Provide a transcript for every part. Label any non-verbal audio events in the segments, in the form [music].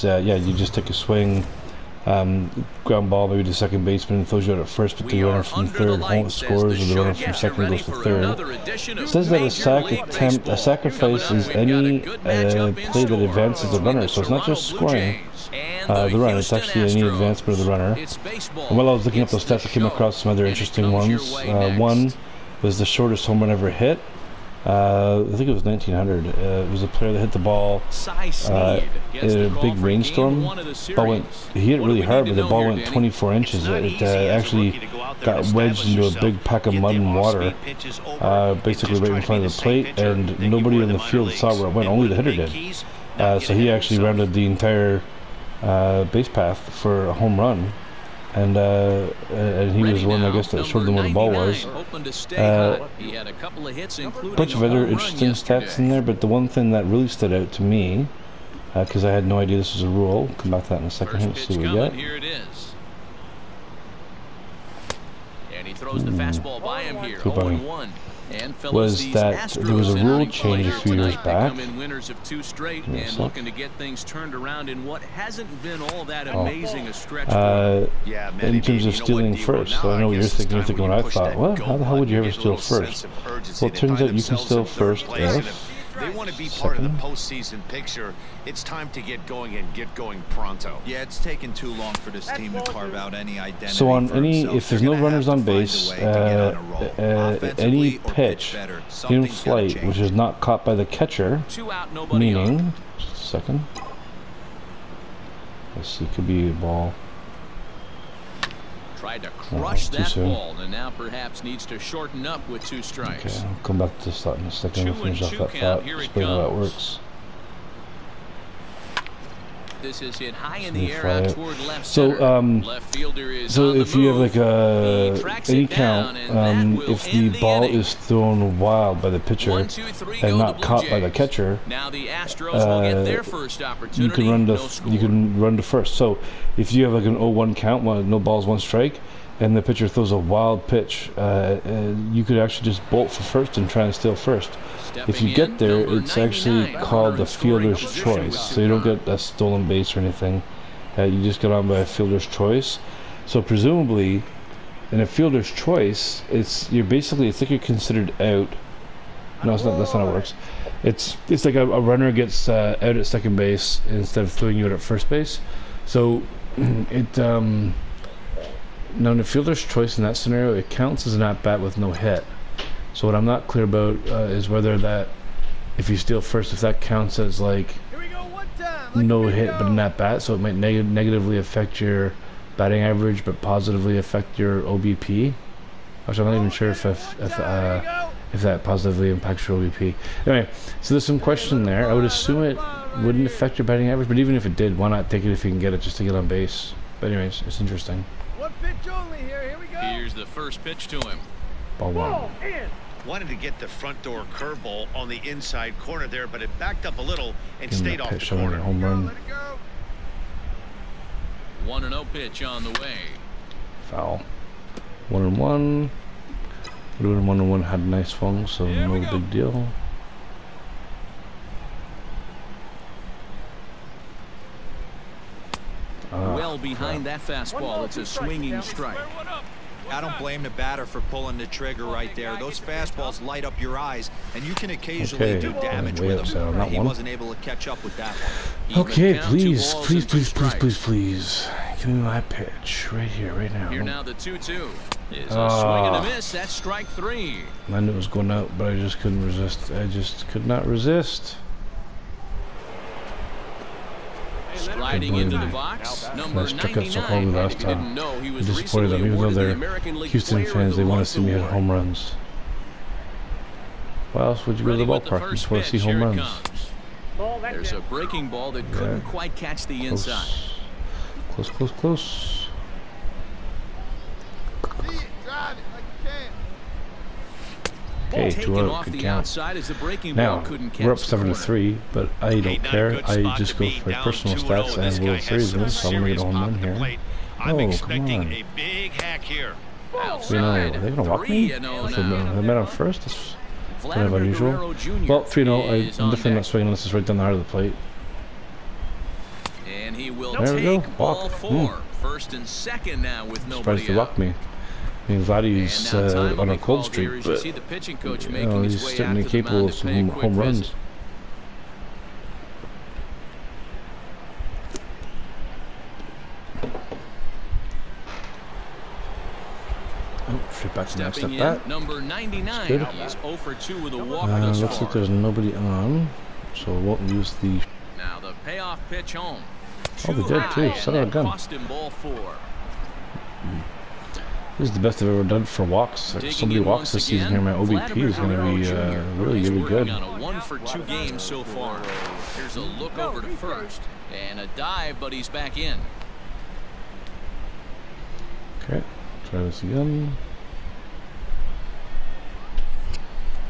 is, uh, yeah, you just take a swing, um, ground ball maybe to second baseman, throws you out at first, but the runner from third home scores, or the runner from second goes to third. It says that a sac attempt, a sacrifice is any uh, play that advances the runner, so it's not just scoring uh, the run, it's actually any advancement of the runner. And while I was looking up those stats, I came across some other interesting ones. Uh, one was the shortest home run ever hit. Uh, I think it was 1900. Uh, it was a player that hit the ball uh, in a big rainstorm. Ball went, he hit it really hard, but the ball went 24 inches. It uh, actually got wedged into a big pack of mud and water, uh, basically right in front of the plate, and nobody in the field saw where it went. Only the hitter did. Uh, so he actually rounded the entire base path for a home run and uh, and he was the one I guess that showed them where the ball was. Uh, a bunch of other interesting stats in there, but the one thing that really stood out to me, because uh, I had no idea this was a rule, come back to that in a second. Let's see what we got. Here it is. And he throws the fastball by him here. 0-1 was that there was a rule change a few years back. winners of two straight and looking to get things turned around in what hasn't been all that oh. amazing a stretch. Uh, in terms of stealing first, so I know what you're thinking. You're thinking what I thought. Well, how the hell would you ever steal first? Well, it turns out you can steal first if they want to be part of the postseason picture. It's time to get going and get going pronto. Yeah, it's taken too long for this team to carve out any identity. So on any, if there's no runners on base, uh, uh, any pitch in flight which is not caught by the catcher, meaning, just second. Let's see, could be a ball. Tried to crush oh, that ball and now perhaps needs to shorten up with two strikes. Okay, I'll come back to this thought in a second. Two finish off that thought. Explain how that works. This is hit high in the air toward left So, um, so if you have like a any count, um, if the ball is thrown wild by the pitcher One, two, three, and not caught by the catcher, now the Astros uh, will get their first opportunity. You can run to no you can run to first. So if you have like an 0-1 count, one, no balls, one strike, and the pitcher throws a wild pitch, uh, uh, you could actually just bolt for first and try and steal first. If you get there, it's actually called the fielder's choice. So you don't get a stolen base or anything. Uh, you just get on by a fielder's choice. So presumably, in a fielder's choice, it's you're basically it's like you're considered out. No, it's not. That's not how it works. It's it's like a, a runner gets uh, out at second base instead of throwing you out at first base. So [clears throat] it um, now in a fielder's choice in that scenario, it counts as an at bat with no hit. So what I'm not clear about uh, is whether that, if you steal first, if that counts as like no hit but an at bat, so it might neg negatively affect your batting average, but positively affect your OBP. Which I'm not even sure if if if, uh, if that positively impacts your OBP. Anyway, so there's some question there. I would assume it wouldn't affect your batting average, but even if it did, why not take it if you can get it just to get on base? But anyways, it's interesting. One pitch only here. Here we go. Here's the first pitch to him. Ball one. Wanted to get the front door curveball on the inside corner there, but it backed up a little and stayed off the corner. Home run. One and zero oh pitch on the way. Foul. One and one. Doing one and one had nice swung, so no big deal. Uh, well behind that fastball, it's a swinging strike. I don't blame the batter for pulling the trigger right there. Those fastballs light up your eyes, and you can occasionally okay. do damage with them. He one. wasn't able to catch up with that one. Okay, please, please, please, please, please, please. Give me my pitch right here, right now. Here now the 2-2 is a uh, swing and a miss. That's strike three. I knew it was going out, but I just couldn't resist. I just could not resist. Sliding into the box, number nice struck out so hard last time. I disappointed them, even though they're the Houston fans. They want to see me hit home runs. Why else would you go to the ballpark? You just want to see home runs. There's a breaking ball that couldn't quite catch the close. inside. Close, close, close. Okay, two out, good count. Now, we're up 7 to 3, but I don't care. I just go for personal stats oh, and World Series wins, so I'm going to get a home run here. Oh, come on. You know, are they going to walk me? If they met on first, that's kind of unusual. Well, you know, I'm definitely not swinging unless it's right down the heart of the plate. he will There we take go. ball Walk. four. Mm. First and second now with Surprised nobody to walk me. I mean, Vladdy's And now time uh, on a cold streak, but see the pitching coach you making know, he's certainly out to the capable of to pay a some home visit. runs. Oh, straight back to the next Stepping at in, number 99. good. He's 0 for 2 with a walk Uh, looks far. like there's nobody on, so we won't use the. Now the payoff pitch home. Oh, they did, too. Son of a gun. Him ball four. This is the best I've ever done for walks. If somebody walks this season here, my OBP is going to be uh, really, really good. on a one for two games so far. Here's a look over to first and a dive, but he's back in. Okay, try this again.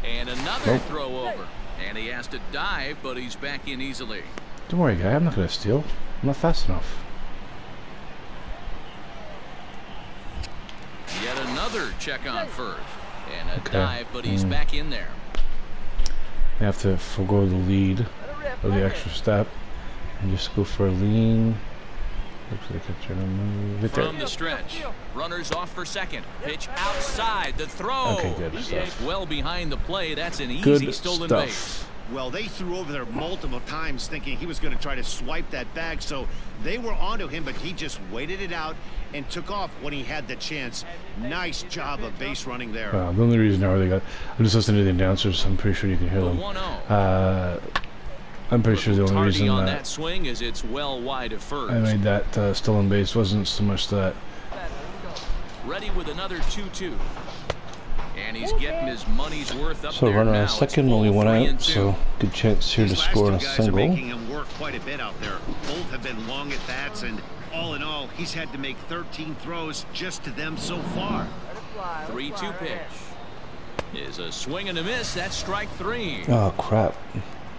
And another Nope. throw over. And he has to dive, but he's back in easily. Don't worry, guy. I'm not going to steal. I'm not fast enough. Yet another check on first. And a Okay. dive, but he's Mm. back in there. Have to forego the lead or the extra step and just go for a lean. Looks like I'm trying to move it From there. the stretch. Runners off for second. Pitch outside. The throw. Okay, good stuff. Well behind the play. That's an easy Good stolen stuff. base. Well, they threw over there multiple times thinking he was going to try to swipe that bag, so they were onto him, but he just waited it out and took off when he had the chance. Nice job of base running there. Uh, the only reason now they got, I'm just listening to the announcers. I'm pretty sure you can hear them. 1-0. Uh, I'm pretty sure the only reason on that that swing is it's well wide of first. I made that uh, stolen base wasn't so much that Ready with another 2-2. And he's getting his money's worth up So there runner on second, full only one out, so good chance here to score on a single. making him work quite a bit out there. Both have been long at bats, and all in all, he's had to make 13 throws just to them so far. 3-2 pitch. Is a swing and a miss. That's strike three. Oh crap!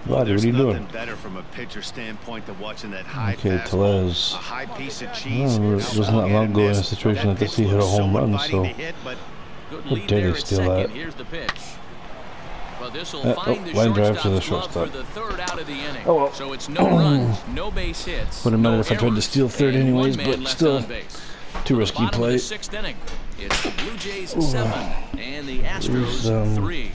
Vladdy, what There's are you nothing doing? better from a pitcher standpoint than watching that high Okay, fastball, Tellez. a high piece of oh, cheese. Oh, it wasn't that long ago in a situation That like this, he hit a looked so home run, so- hit, but Good How lead dare there they at steal second. that? Here's the pitch. But this will Uh, find oh, the line drive shortstop's to the shortstop. for the third out of the inning. Oh, well. So it's no [clears throat] runs, no base hits. Wouldn't no matter if I tried to steal third anyways, but still, on. Too risky bottom play. the sixth inning. It's the Blue Jays seven and the Astros Here's, um, three.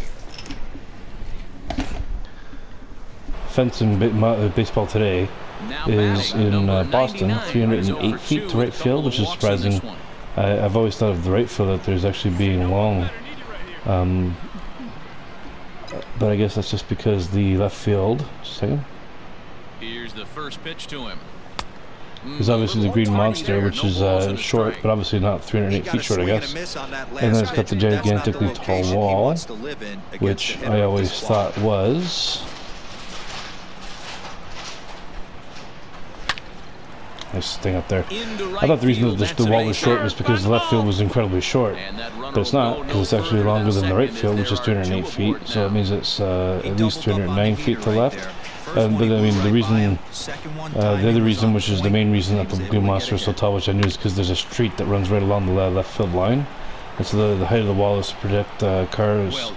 Fence in ba- mo- uh, baseball today is in uh, Boston, 308 feet to with right field, which is walks this surprising. I, I've always thought of the right field that there's actually being long. Um, but I guess that's just because the left field. Second. Here's the first pitch to him. There's obviously the Green Monster, which is uh, short, but obviously not 308 feet short, I guess. miss on that And then it's got the pitch. That's not the gigantically tall wall, wants to live in against Which I always thought was. Nice thing up there. Into I thought the reason field, that the, the wall was short was because the left field was incredibly short. And that runner But it's not, because it's actually longer than the right field, which is there 208 feet. So it means it's uh, at least doubled up on the 209 feet to right left. Um, but I mean, the reason, him. Second one, uh, the other reason, which is the main reason that the was able Green to get Monster is so tall, which I knew is because there's a street that runs right along the left field line. And so the, the height of the wall is to protect uh, cars Well,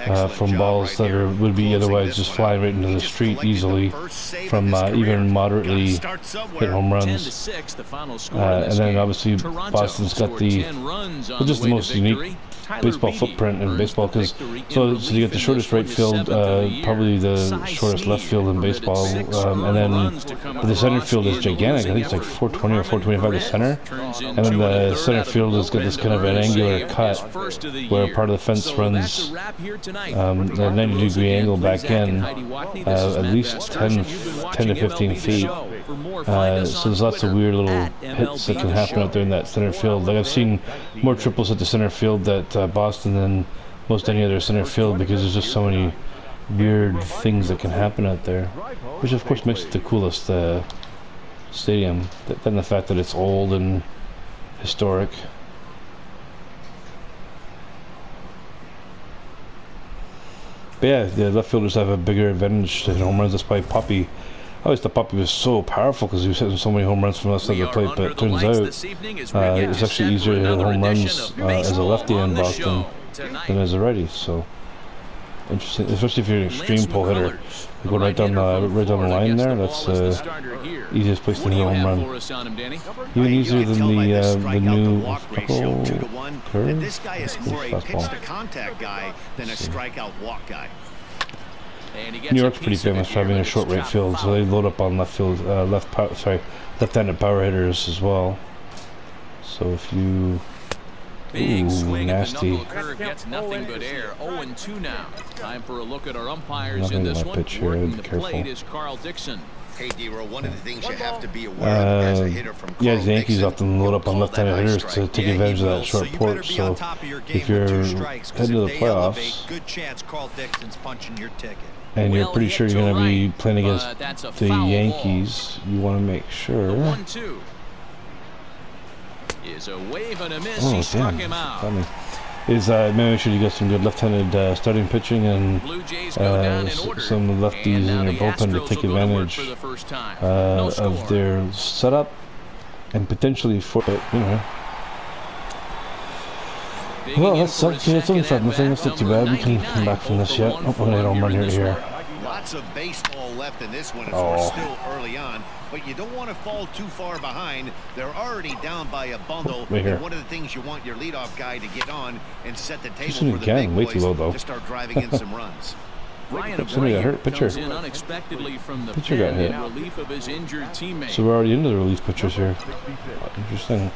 uh, from balls right that are, would be otherwise just one flying right into the street easily from uh, even moderately hit home runs. 6, the final score Uh, and then game. obviously Toronto Boston's got the 10 runs on well, just the the most unique. Tyler baseball Beatty footprint in baseball because so so you relief get the shortest right field, seventh the uh, probably the Cy shortest left field in baseball, um, and then runs to come but the center field is gigantic. I think it's like 420 or 425 to center, and then the center field has got this kind of an earn a angular cut his first of the where part of the fence So runs a wrap here tonight. um, For a 90 Carlos degree angle back in, Heidi Watney. This uh, at least 10 10 to 15 MLB feet. Show. For more, find Uh, so there's lots of weird little at hits that can happen out there in that center field. Like I've seen more triples at the center field that uh, Boston than most any other center field because there's just so many weird things that can happen out there, which of course makes it the coolest uh, stadium. Th- Than the fact that it's old and historic. But yeah, the left fielders have a bigger advantage to hit home runs. That's why Papi. I always thought Papi was so powerful because he was hitting so many home runs from the side of the plate. But it turns out uh, it's actually easier to hit home runs uh, as a lefty in Boston than as a righty. So interesting, especially if you're an extreme pull hitter. McCullers, You go right down the right down the line there. That's the uh, easiest place to hit a home run. for us on him, Danny? Even easier than the uh, the strikeout to new walk ratio, two to couple one, curve. this guy is more a Fastball. pitch to contact guy than a strikeout walk guy. And he gets New York's pretty piece of it famous for having a short right field, so they load up on left field, uh, left power, sorry, left-handed power hitters as well. So if you Big Ooh, swing nasty. at the knuckle curve gets nothing but air. 0-2 now. Time for a look at our umpires Nothing in this one. pitch here, Working be the careful. plate is Carl Dixon. Hey, Dero, one of the things you have to be aware of as Uh, a hitter from yeah, Carl the Yankees Dixon, often load he'll up on call left-handed that high hitters to strike. take Yeah, he advantage of will, that short so you better porch. be on So top of your if game with you're two strikes, 'cause heading to the they elevate, playoffs good chance Carl Dixon's punching your ticket. and you're pretty hit sure you're to going to be playing against the foul ball. Yankees, you want to make The sure. 1 2 is a wave and a miss. Oh he struck damn! him out. Funny. Is uh, make sure you get some good left-handed uh, starting pitching and Blue Jays uh, down in s- order. some lefties And in your bullpen to Astros take to advantage for the first time. uh, no of their setup and potentially for it, you know. Digging Well, in that's for his something. Only second fun. that's not too bad. We can come back from this yet. for 1 Oh, I don't run here. This here. one. Lots of baseball left in this one as Oh. we're still early on, but you don't want to fall too far behind. They're already down by a bundle. Right here. And one of the things you want your leadoff guy to get on and set the table Swing for the again, big way boys too low, though. to start driving in [laughs] some runs. Ryan Somebody got hurt. Pitcher. in unexpectedly from the Pitcher got hit. relief of his injured teammate. So we're already into the relief pitchers here. Interesting.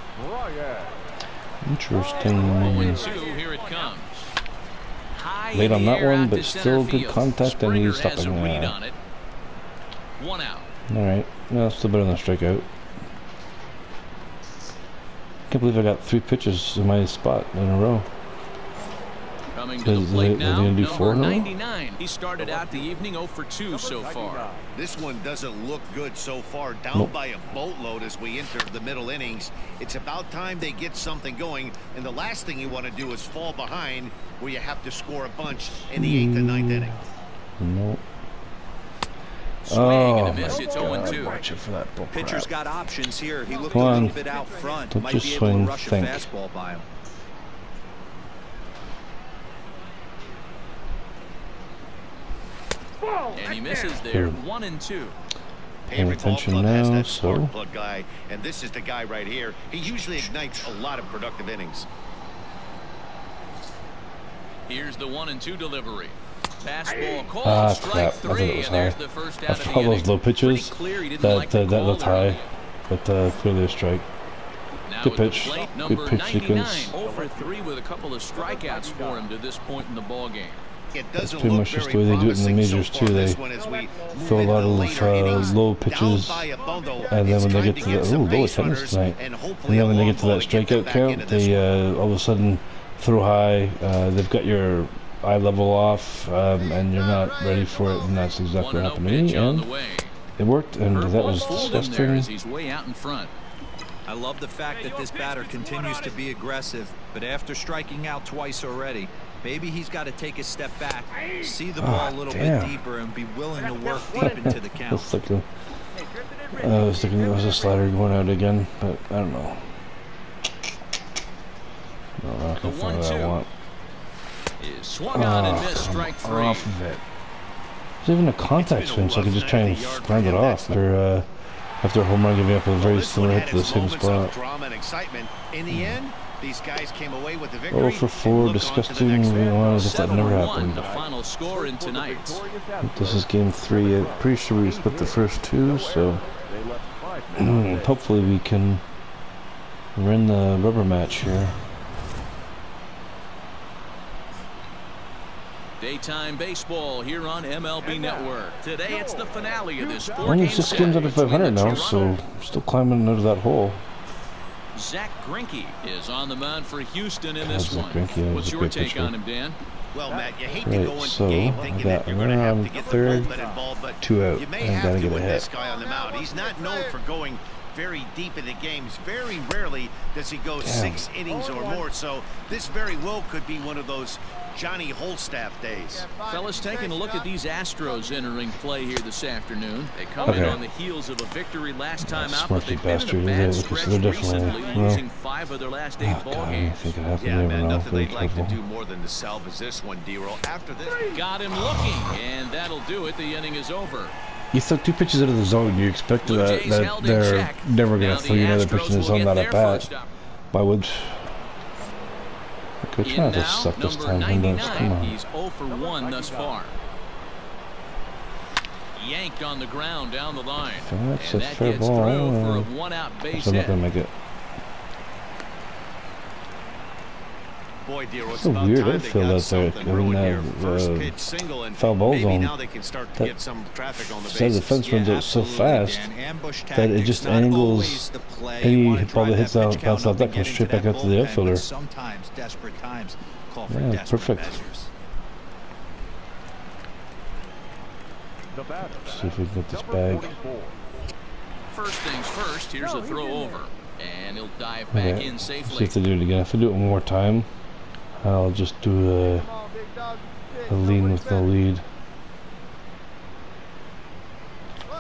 Interesting. 0-2, here it comes. Late on that one, but still good contact, and he's Springer has a stopping that. on it. One out. All right. Well, still better than a strikeout. Can't believe I got three pitches in my spot in a row. Coming to the plate they- are they now, number four in a row? 99. He started out the evening 0 for 2 so far. This one doesn't look good so far. Down Nope. by a boatload as we enter the middle innings. It's about time they get something going. And the last thing you want to do is fall behind where you have to score a bunch in the eighth and ninth hmm. inning. Nope. Swing oh, oh, and a miss. It's 0 God. 2. Watch it for that bull Pitcher's crap. got options here. He looked Come a little bit out front. Don't Might just be able swing, to rush think. a fastball by him. And he misses there. Here. 1 and 2. Paying attention now, that spark so- plug guy, and this is the guy right here. He usually ignites a lot of productive innings. Here's the 1 and 2 delivery. Fastball call, Ah, strike crap. I thought it three, was and there's the first out That's of the all those low pitches clear that like uh, that looked high, but uh, clearly a strike. Now Good pitch. plate, Good pitch 99, sequence. 0 for 3 with a couple of strikeouts for him to this point in the ball game. It pretty much just the way they do it in the promising so majors, too. They one as we move throw a lot of later uh, low pitches, by a bundle, and then when they get to to get the some ooh low base attendance tonight, and and then when they get to that to get them strikeout count, they uh, all of a sudden throw high. Uh, they've got your eye level off, um, and you're not ready for it, and that's exactly what happened to me, and it worked, and that was fooled him there disgusting. he's way out in front. I love the fact that this batter continues to be aggressive, but after striking out twice already, maybe he's got to take a step back, see the ball Ah, a little damn. bit deeper, and be willing to work [laughs] deep into the count. Looks like a, uh, I was thinking it was a slider going out again, but I don't know. No, not The the one that I 1-2. want. Is swung on and Oh, missed come strike three. off of it. There's even a contact It's swing, a so I can just try and at the yard ground for it off after uh, after a home run giving up a very This one similar hit to the its same spot. drama and excitement. In the end, these guys came away with the victory. Oh for four, look on disgusting. next We one. wanted if that never to one, the final score in tonight's. This is game three. I'm pretty sure we split the first two, so [clears throat] hopefully we can win the rubber match here. Daytime baseball here on MLB Network. Today it's the finale of this four Only game six games out of 500 now, so still climbing out of that hole. Zack Greinke is on the mound for Houston in God, this Zack one. Greinke, yeah, What's your take pitcher. on him, Dan? Well, Matt, you hate to go into so game thinking that you're going to have around to get third, the bullpen involved, but two out, you may and have gotta to get with a this guy on the mound. He's not known for going very deep in the games. Very rarely does he go six innings or more. So this very well could be one of those Johnny Wholestaff days. Fellas, taking a look at these Astros entering play here this afternoon. They come in on the heels of a victory last time out, Smirky but they've been in a bad stretch They're recently, well- losing five of their last eight Oh, ball God, I games. think it happened. Yeah, man, nothing they'd like to do more than to salvage this one, D-roll. After this, Got him looking, and that'll do it. The inning is over. You throw two pitches out of the zone, you expect that, that they're never going to throw you another Astros pitch in the zone, get not their at bat. first up. Why would. Coach In not to suck this time, Hendricks. 99. Come on. He's 0 for 1 thus far. Yanked on the ground down the line. That's and a that fair ball. through for a one-out base So not going to make it. Boy, D-roll, it's So weird time they outfield got out there. I mean, that, uh, pitch single, and foul ball zone. now they can start to That get some traffic on the Side of the bases. fence runs out so fast that it just angles always the play. any ball that hits that out- pitch bounces count off that up comes straight back that out to the bullpen, outfielder. Sometimes desperate times call for Yeah, perfect. measures. The batter. See if we can get this bag. First things first, here's a throw over. And he'll dive back Okay. in See safely. if they do it again. If I do it one more time, I'll just do a, Come on, big dog. a lean with the lead.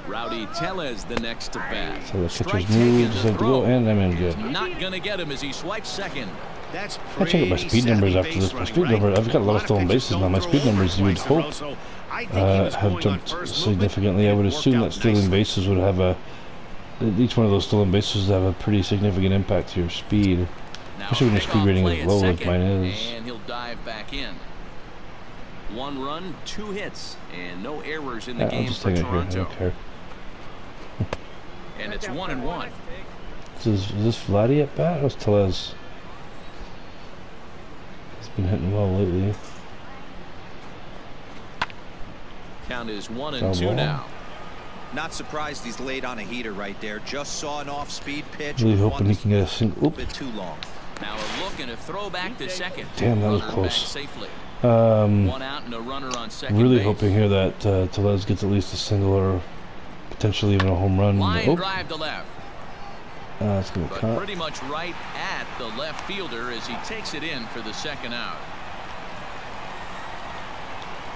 Rowdy Tellez the next to bat. So the Strike catcher's taken move, to just like to throw. go, and I'm in good. Not going to get him as he swipes second. That's I'll check out my speed numbers after this. My speed right? number, I've got a lot of stolen bases now. My speed numbers, you would twice in a row, hope, so I think he uh, have jumped significantly. I would assume that worked stealing bases would have a each one of those stolen bases would have a pretty significant impact to your speed. Especially when your speed rating is low like mine is. And he'll dive back in. One run, two hits, and no errors in the Yeah, game just for take it here. I don't care. And it's one and one. Is this, is this Vladdy at bat? Or is Tellez? He's been hitting well lately. Count is one and Foul two now. Not surprised he's laid on a heater right there. Just saw an off-speed pitch. Really hoping he can get a single. a Oop. bit too long. Now a look and a throw back to second. Damn, that was close. Safely. Um, One out and a runner on second really base. hoping here that uh, Tellez gets at least a single or potentially even a home run. Line Oh, drive to left, uh, it's gonna but cut. pretty much right at the left fielder as he takes it in for the second out.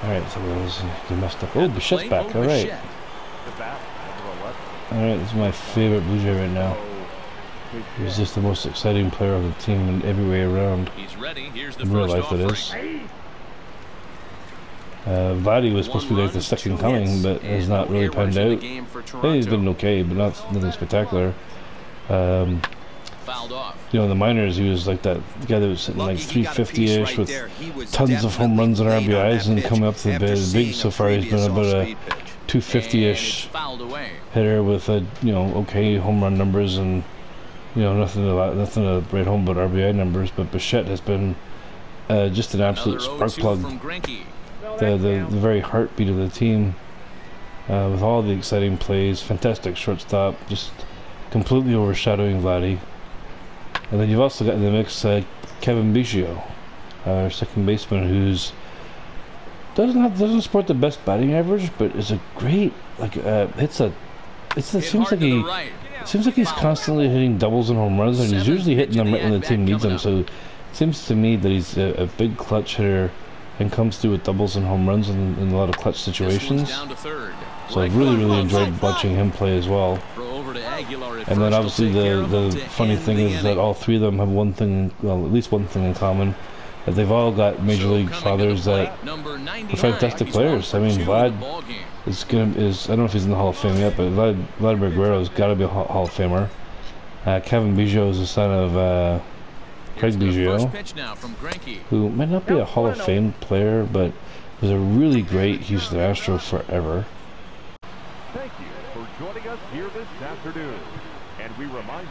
All right, so that was he messed up. Oh, At the Bichette's back. All right, Bichette. The bat, number 11. all right. This is my favorite Blue Jay right now. He's just the most exciting player on the team in every way around. He's ready. Here's the In real life, it offering. is. Uh, Vladdy was supposed to be like the second coming, but has not really panned out. Hey, he's been okay, but not nothing spectacular. Um, off. you know, in the minors, he was like that guy that was sitting like he got a piece 350-ish right with there. He was tons of home runs and RBIs, and coming up to the big, so far. He's been about a. And 250-ish it's fouled away. hitter with a you know okay home run numbers and you know nothing to nothing to write home but RBI numbers. But Bichette has been uh, just an absolute Another spark plug. the, the, the very heartbeat of the team uh, with all the exciting plays, fantastic shortstop, just completely overshadowing Vladdy. And then you've also got in the mix uh, Cavan Biggio, our second baseman, who's doesn't have doesn't sport the best batting average, but is a great like uh, hits a. It's, it seems like he right. seems like he's constantly hitting doubles and home runs, and he's usually hitting them right when the team needs them. So it seems to me that he's a, a big clutch hitter and comes through with doubles and home runs in, in a lot of clutch situations. down to third. So I've really, really enjoyed watching him play as well. Throw over to Aguilar at And then obviously He'll take care the the funny thing is that all three of them have one thing, well, at least one thing in common, that they've all got major So league coming to the fathers that plate, number 99, fantastic players. I mean, Vlad- the is gonna is I don't know if he's in the Hall of Fame yet, but Vlad, Vladimir Guerrero's got to be a Hall, Hall of Famer. Uh, Cavan Biggio is the son of uh, Craig Here's Biggio. first pitch now from Greinke. who might not be a Hall of Fame player, but was a really great Houston Astro forever. Thank you for joining us here this afternoon. And we remind